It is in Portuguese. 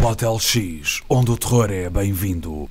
Motel X, onde o terror é bem-vindo.